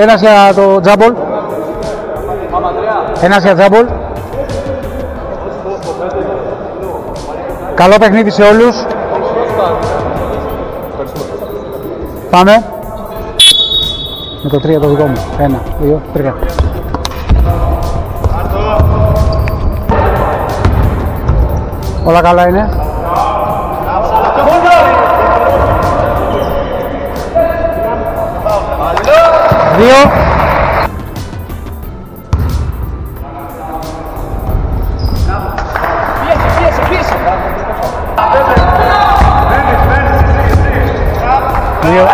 ένας για το τζάμπολ. Ένας για τζάμπολ. Καλό παιχνίδι σε όλους. Πάμε. Με το 3 το δικό μου. Ένα, δύο, τρία. Όλα καλά είναι. Δύο. Δύο.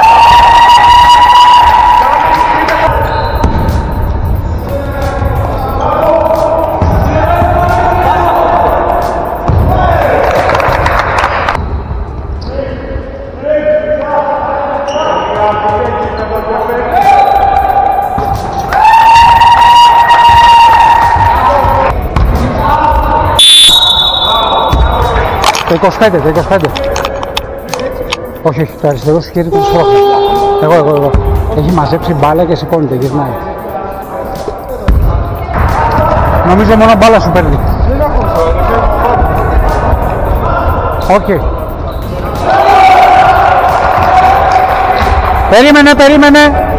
Το 25, το 25. Όχι, όχι, το αριστερό σου χέρι του σπρώχνει. Εγώ, εγώ, εγώ. Έχει μαζέψει μπάλα και σηκώνεται, γυρνάει. Νομίζω μόνο μπάλα σου παίρνει. Όχι. Περίμενε, περίμενε.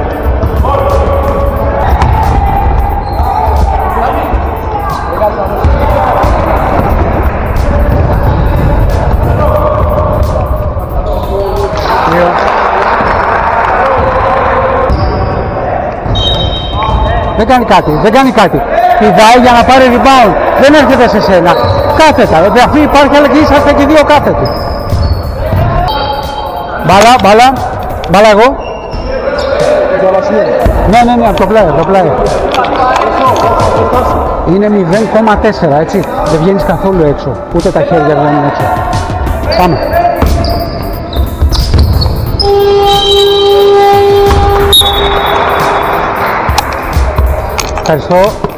Δεν κάνει κάτι, δεν κάνει κάτι. Πηδάει για να πάρει rebound. Δεν έρχεται σε σένα. Κάθετα. Δηλαδή αφού υπάρχει αλλά και είσαστε και δύο κάθετοι. Μπάλα, μπάλα. Μπάλα εγώ. Ναι, ναι, ναι, από το πλάι, από το πλάι. Είναι 0,4 έτσι. Δεν βγαίνεις καθόλου έξω. Ούτε τα χέρια βγαίνουν έξω. Πάμε. Cần.